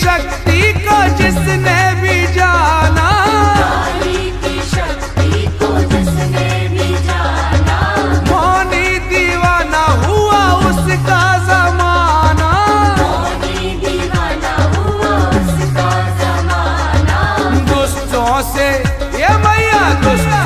शक्ति को जिसने भी जाना। मोनी दीवाना हुआ उसका जमाना। दुष्टों से ये मैया दुष्ट